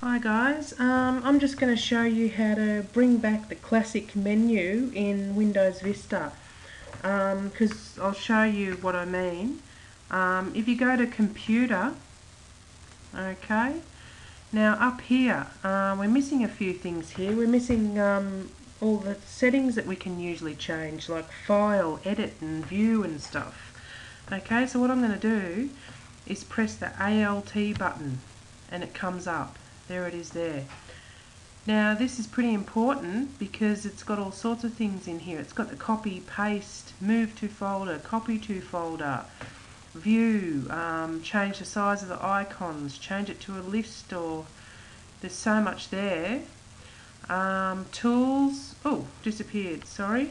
Hi guys, um, I'm just going to show you how to bring back the classic menu in Windows Vista because um, I'll show you what I mean. Um, if you go to computer, okay, now up here uh, we're missing a few things here. We're missing um, all the settings that we can usually change like file, edit and view and stuff. Okay, so what I'm going to do is press the ALT button and it comes up there it is there. Now this is pretty important because it's got all sorts of things in here. It's got the copy, paste, move to folder, copy to folder, view, um, change the size of the icons, change it to a list or there's so much there. Um, tools, oh disappeared, sorry.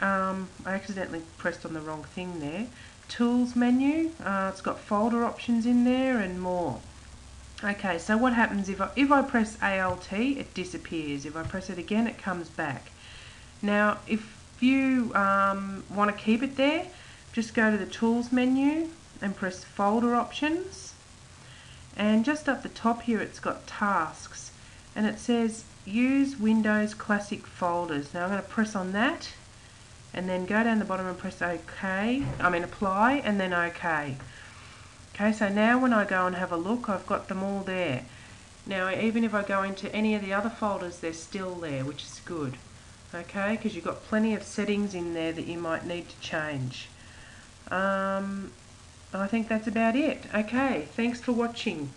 Um, I accidentally pressed on the wrong thing there. Tools menu, uh, it's got folder options in there and more. Okay, so what happens if I, if I press ALT, it disappears. If I press it again, it comes back. Now, if you um, want to keep it there, just go to the Tools menu and press Folder Options. And just up the top here, it's got Tasks. And it says Use Windows Classic Folders. Now I'm going to press on that and then go down the bottom and press OK, I mean Apply, and then OK. Okay, so now when I go and have a look, I've got them all there. Now, even if I go into any of the other folders, they're still there, which is good. Okay, because you've got plenty of settings in there that you might need to change. Um, I think that's about it. Okay, thanks for watching.